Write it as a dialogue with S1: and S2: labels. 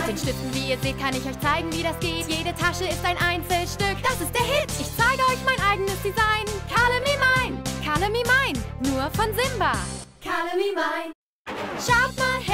S1: Mit den Stiften, wie ihr seht, kann ich euch zeigen, wie das geht. Jede Tasche ist ein Einzelstück, das ist der Hit. Ich zeige euch mein eigenes Design. Call me mine, Call me mine, nur von Simba.
S2: Call me mine.
S1: Schaut mal her,